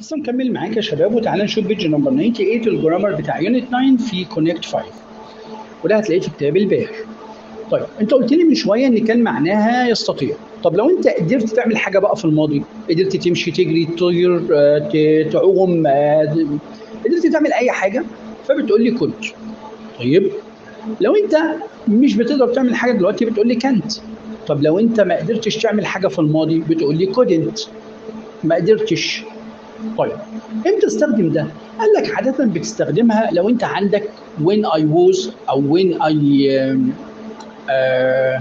لسه مكمل معاك يا شباب وتعالى نشوف page number 98 ال grammar بتاع unit 9 في Connect 5 وده هتلاقيه في كتاب الباهر طيب أنت قلت لي من شوية إن can معناها يستطيع. طب لو أنت قدرت تعمل حاجة بقى في الماضي قدرت تمشي تجري تطير تعوم آه، قدرت تعمل أي حاجة فبتقول لي could. طيب لو أنت مش بتقدر تعمل حاجة دلوقتي بتقول لي كانت. طب لو أنت ما قدرتش تعمل حاجة في الماضي بتقول لي couldn't ما قدرتش. طيب إمتى استخدم ده؟ قال لك عادة بتستخدمها لو أنت عندك when I was أو when I uh,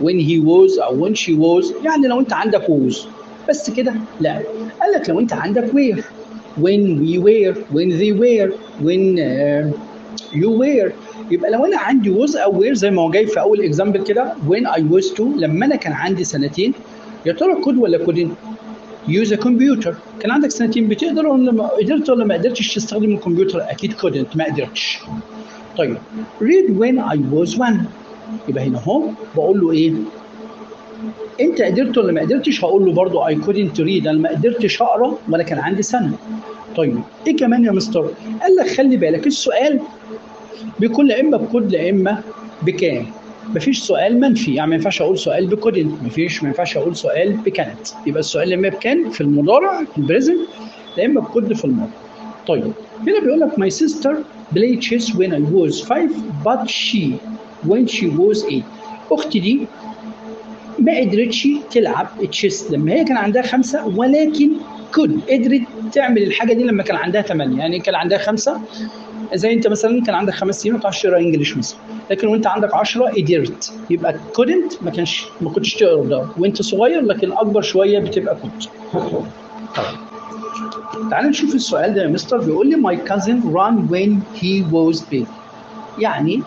when he was أو when she was يعني لو أنت عندك was. بس كده لا. قال لك لو أنت عندك were when we were when they were when uh, you were. يبقى لو أنا عندي was أو were زي ما هو جاي في أول اكزامبل كده when I was two لما أنا كان عندي سنتين يا ترى could ولا couldn't يوز كمبيوتر. كان عندك سنتين بتقدر ولا ما قدرت ولا ما قدرتش تستخدم الكمبيوتر؟ أكيد couldn't ما قدرتش. طيب read when I was one. يبقى هنا اهو بقول له إيه؟ أنت قدرت ولا ما قدرتش؟ هقول له برضو I couldn't read. أنا ما قدرتش أقرأ ولا كان عندي سنة. طيب إيه كمان يا مستر؟ قال لك خلي بالك السؤال بيكون لا إما بكود لا إما بكام؟ مفيش سؤال منفي. يعني ما ينفعش أقول سؤال ب couldn't مفيش ما ينفعش أقول سؤال بكانت. يبقى السؤال إما ب can في المضارع في ال present لا إما ب could في الماضي. طيب هنا بيقول لك my sister played chess when I was five but she when she was eight. أختي دي ما قدرتش تلعب chess لما هي كان عندها خمسة ولكن could قدرت تعمل الحاجة دي لما كان عندها ثمانيه يعني كان عندها خمسة زي انت مثلا كان عندك خمس سنين ما تعرفش تقرأ English مثلا لكن وانت عندك 10 قدرت يبقى couldn't ما كانش ما كنتش تقرأ. ده وانت صغير لكن أكبر شوية بتبقى could. تعال نشوف السؤال ده يا مستر. بيقول لي my cousin ran when he was big. يعني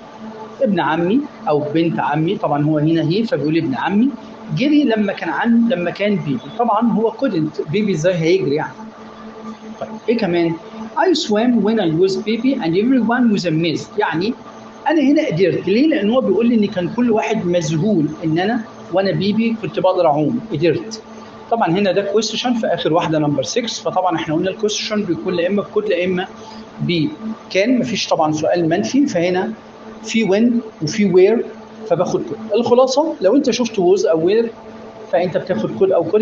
ابن عمي أو بنت عمي طبعا هو هنا هي فبيقول ابن عمي. جري لما كان عن لما كان baby طبعا هو couldn't. baby إزاي هيجري يعني؟ طيب إيه كمان؟ I swam when I was baby and everyone was amazed يعني أنا هنا قدرت. ليه؟ لأن هو بيقول لي ان كان كل واحد مذهول إن أنا وأنا baby كنت بقدر أعوم. قدرت. طبعا هنا ده question في آخر واحدة number 6 فطبعا إحنا قلنا ال question بيكون لا إما ب could لا إما ب can مفيش طبعا سؤال منفي. فهنا في when وفي where فباخد could الخلاصة لو أنت شفت was أو were فأنت بتاخد كود أو كود